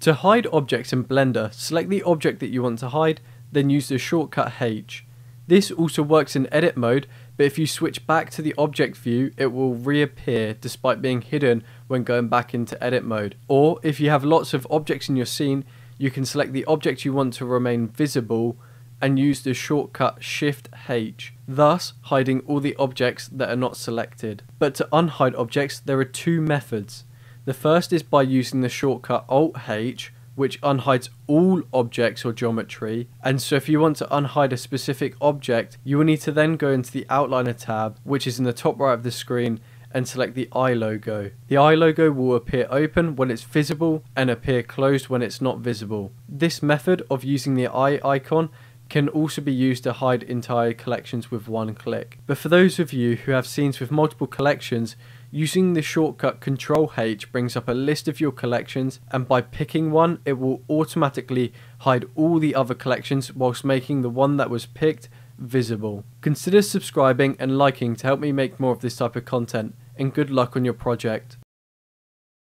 To hide objects in Blender, select the object that you want to hide, then use the shortcut H. This also works in edit mode, but if you switch back to the object view, it will reappear despite being hidden when going back into edit mode. Or if you have lots of objects in your scene, you can select the object you want to remain visible and use the shortcut Shift H, thus hiding all the objects that are not selected. But to unhide objects, there are two methods. The first is by using the shortcut Alt H, which unhides all objects or geometry. And so if you want to unhide a specific object, you will need to then go into the Outliner tab, which is in the top right of the screen, and select the eye logo. The eye logo will appear open when it's visible and appear closed when it's not visible. This method of using the eye icon can also be used to hide entire collections with one click. But for those of you who have scenes with multiple collections, Using the shortcut Ctrl H brings up a list of your collections and by picking one it will automatically hide all the other collections whilst making the one that was picked visible. Consider subscribing and liking to help me make more of this type of content and good luck on your project.